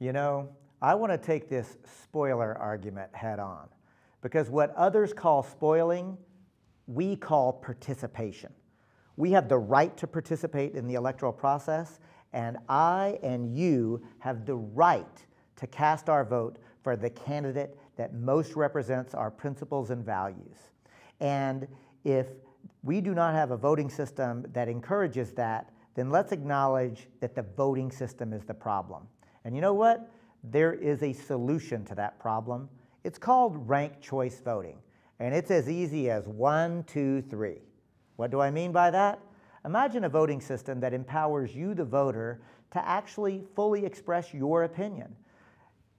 You know, I want to take this spoiler argument head on because what others call spoiling, we call participation. We have the right to participate in the electoral process, and I and you have the right to cast our vote for the candidate that most represents our principles and values. And if we do not have a voting system that encourages that, then let's acknowledge that the voting system is the problem. And you know what? There is a solution to that problem. It's called rank choice voting. And it's as easy as one, two, three. What do I mean by that? Imagine a voting system that empowers you, the voter, to actually fully express your opinion.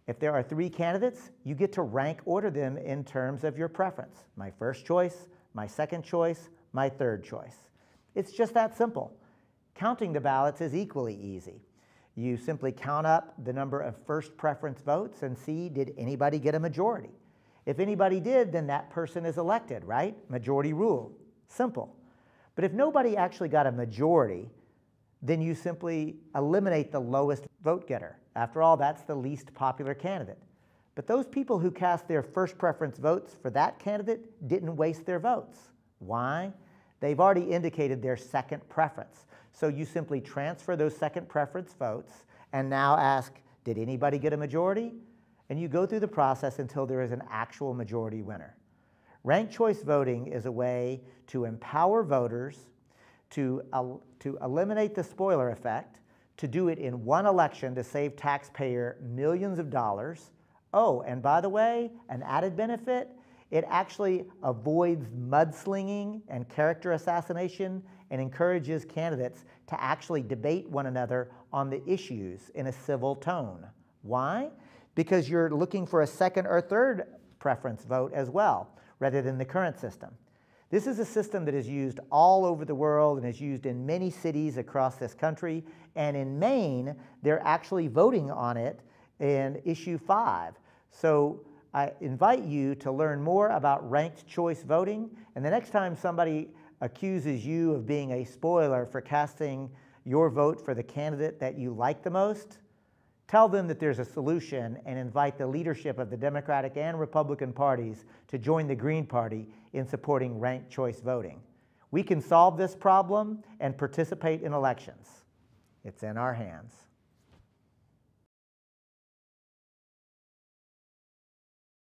If there are three candidates, you get to rank order them in terms of your preference. My first choice, my second choice, my third choice. It's just that simple. Counting the ballots is equally easy. You simply count up the number of first preference votes and see did anybody get a majority. If anybody did, then that person is elected, right? Majority rule. Simple. But if nobody actually got a majority, then you simply eliminate the lowest vote getter. After all, that's the least popular candidate. But those people who cast their first preference votes for that candidate didn't waste their votes. Why? They've already indicated their second preference. So you simply transfer those second preference votes and now ask, did anybody get a majority? And you go through the process until there is an actual majority winner. Ranked choice voting is a way to empower voters to, uh, to eliminate the spoiler effect, to do it in one election to save taxpayer millions of dollars. Oh, and by the way, an added benefit, it actually avoids mudslinging and character assassination and encourages candidates to actually debate one another on the issues in a civil tone. Why? Because you're looking for a second or third preference vote as well, rather than the current system. This is a system that is used all over the world and is used in many cities across this country. And in Maine, they're actually voting on it in issue five. So I invite you to learn more about ranked choice voting. And the next time somebody accuses you of being a spoiler for casting your vote for the candidate that you like the most, tell them that there's a solution and invite the leadership of the Democratic and Republican parties to join the Green Party in supporting ranked choice voting. We can solve this problem and participate in elections. It's in our hands.